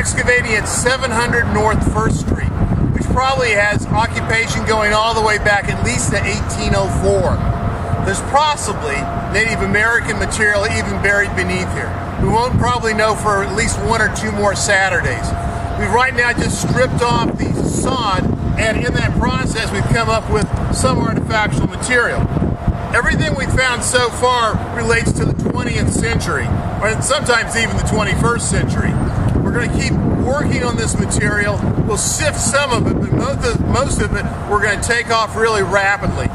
excavating at 700 North 1st Street, which probably has occupation going all the way back at least to 1804. There's possibly Native American material even buried beneath here. We won't probably know for at least one or two more Saturdays. We've right now just stripped off the sod, and in that process, we've come up with some artifactual material. Everything we found so far relates to the 20th century, or sometimes even the 21st century. We're going to keep working on this material. We'll sift some of it, but most of, most of it we're going to take off really rapidly.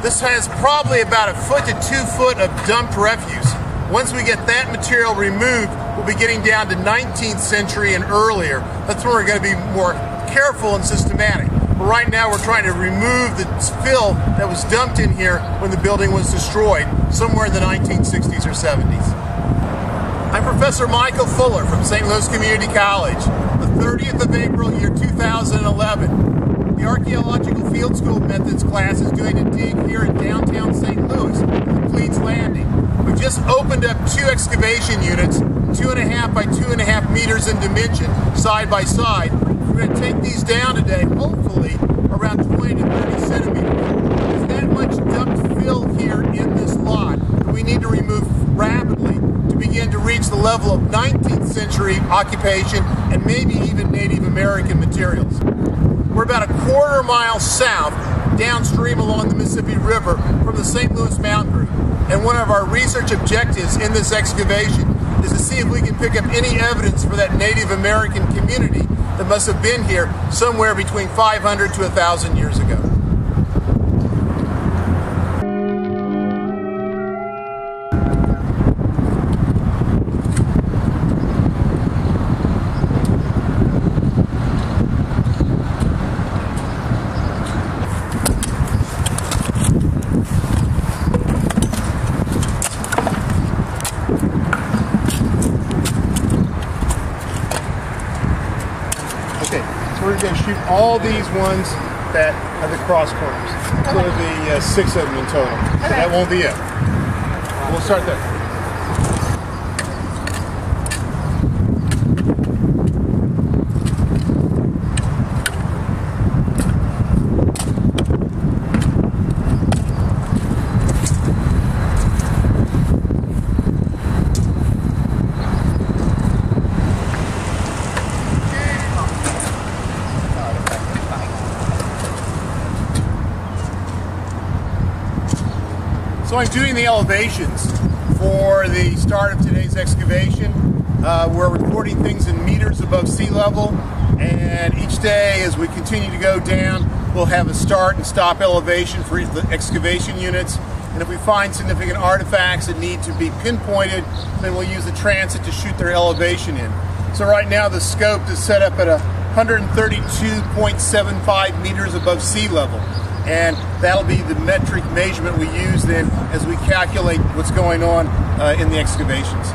This has probably about a foot to two foot of dumped refuse. Once we get that material removed, we'll be getting down to 19th century and earlier. That's where we're going to be more careful and systematic. But right now we're trying to remove the fill that was dumped in here when the building was destroyed, somewhere in the 1960s or 70s. I'm Professor Michael Fuller from St. Louis Community College. The 30th of April, year 2011. The Archaeological Field School Methods class is doing a dig here in downtown St. Louis, at Laclede's Landing. We've just opened up two excavation units, two and a half by two and a half meters in dimension, side by side, we're going to take these down today, hopefully around 20 to 30 centimeters. There's that much dumped fill here in this lot that we need to remove rapidly to begin to reach the level of 19th century occupation and maybe even Native American materials. We're about a quarter mile south downstream along the Mississippi River from the St. Louis Mound Group. And one of our research objectives in this excavation is to see if we can pick up any evidence for that Native American community that must have been here somewhere between 500 to 1,000 years ago. We're going to shoot all these ones that have the cross corners. Okay. There'll be uh, six of them in total. Okay. So that won't be it. We'll start there. So I'm doing the elevations for the start of today's excavation. Uh, we're recording things in meters above sea level and each day as we continue to go down we'll have a start and stop elevation for each of the excavation units and if we find significant artifacts that need to be pinpointed then we'll use the transit to shoot their elevation in. So right now the scope is set up at 132.75 meters above sea level and that'll be the metric measurement we use then as we calculate what's going on uh, in the excavations.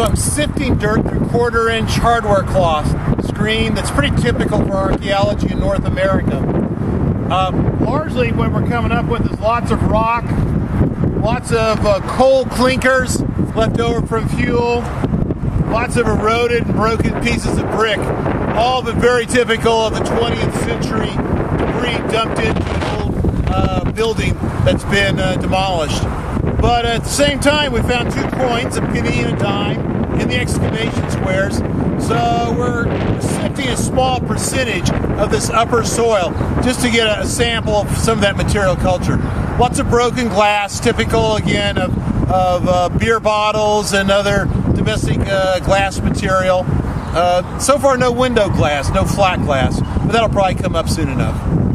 So I'm sifting dirt through quarter inch hardware cloth screen that's pretty typical for archaeology in North America. Um, largely what we're coming up with is lots of rock, lots of uh, coal clinkers left over from fuel, lots of eroded and broken pieces of brick, all but very typical of the 20th century debris dumped into an old uh, building that's been uh, demolished. But at the same time, we found two coins, a penny and a dime, in the excavation squares. So we're sifting a small percentage of this upper soil just to get a sample of some of that material culture. Lots of broken glass, typical again of, of uh, beer bottles and other domestic uh, glass material. Uh, so far, no window glass, no flat glass, but that'll probably come up soon enough.